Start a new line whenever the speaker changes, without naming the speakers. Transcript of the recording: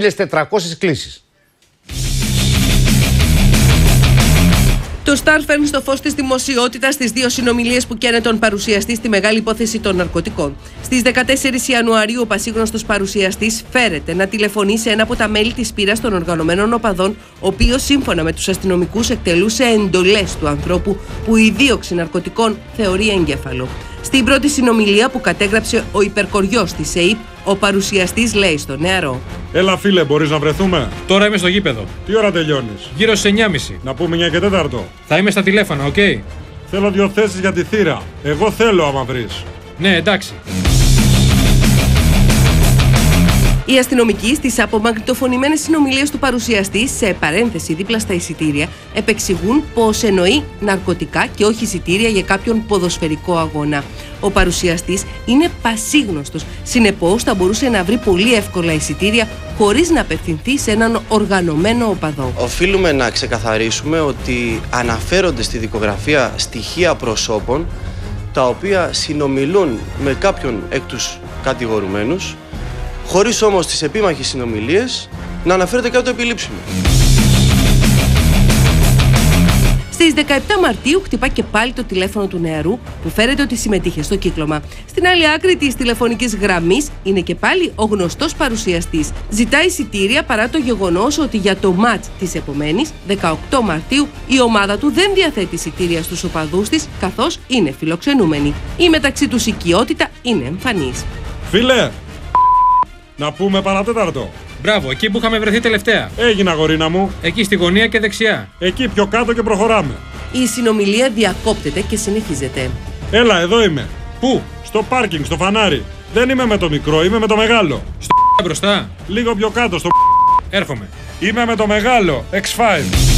1.400 κλήσεις.
Το Σταρ φέρνει στο φως της δημοσιότητας στι δύο συνομιλίες που καίνε τον παρουσιαστή στη μεγάλη υπόθεση των ναρκωτικών. Στις 14 Ιανουαρίου, ο πασίγνωστος παρουσιαστής φέρεται να τηλεφωνεί σε ένα από τα μέλη της πείρα των οργανωμένων οπαδών, ο οποίος σύμφωνα με τους αστυνομικούς εκτελούσε εντολές του ανθρώπου που η δίωξη ναρκωτικών θεωρεί εγκέφαλο. Στην πρώτη συνομιλία που κατέγραψε ο υπερκοριός της ΕΕΠ, ο παρουσιαστής λέει στο νεαρό.
Έλα, φίλε, μπορείς να βρεθούμε;
Τώρα είμαι στο γήπεδο.
Τι ώρα τελειώνεις;
Γύρω στις 9.30.
Να πούμε 9 και 4.
Θα είμαι στα τηλέφωνα, οκ;
Θέλω δύο θέσεις για τη θύρα. Εγώ θέλω άμα βρεις.
Ναι, εντάξει.
Οι αστυνομικοί στις απομαγνητοφωνημένες συνομιλίες του παρουσιαστή, σε παρένθεση δίπλα στα εισιτήρια, επεξηγούν πως εννοεί ναρκωτικά και όχι εισιτήρια για κάποιον ποδοσφαιρικό αγώνα. Ο παρουσιαστής είναι πασίγνωστος, συνεπώς θα μπορούσε να βρει πολύ εύκολα εισιτήρια χωρίς να απευθυνθεί σε έναν οργανωμένο οπαδό.
Οφείλουμε να ξεκαθαρίσουμε ότι αναφέρονται στη δικογραφία στοιχεία προσώπων τα οποία συνομιλούν με κάποιον εκ τους κατηγορουμένους χωρίς όμως τις επίμαχες συνομιλίες να αναφέρεται κάτι το επιλήψιμο.
Στις 17 Μαρτίου χτυπά και πάλι το τηλέφωνο του νεαρού που φέρεται ότι συμμετείχε στο κύκλωμα. Στην άλλη άκρη της τηλεφωνικής γραμμής είναι και πάλι ο γνωστός παρουσιαστής. Ζητά εισιτήρια παρά το γεγονός ότι για το ματ της επομένης, 18 Μαρτίου, η ομάδα του δεν διαθέτει εισιτήρια στους οπαδούς της, καθώς είναι φιλοξενούμενοι. Η μεταξύ τους οικειότητα είναι εμφανής.
Φίλε, να πούμε παρατέταρτο.
Μπράβο, εκεί που είχαμε βρεθεί τελευταία.
Έγινε αγορίνα μου.
Εκεί στη γωνία και δεξιά.
Εκεί πιο κάτω και προχωράμε.
Η συνομιλία διακόπτεται και συνεχίζεται.
Έλα, εδώ είμαι.
Πού;
Στο πάρκινγκ, στο φανάρι. Δεν είμαι με το μικρό, είμαι με το μεγάλο.
Στο μπροστά.
Λίγο πιο κάτω, στο
Έρχομαι.
Είμαι με το μεγάλο. X5.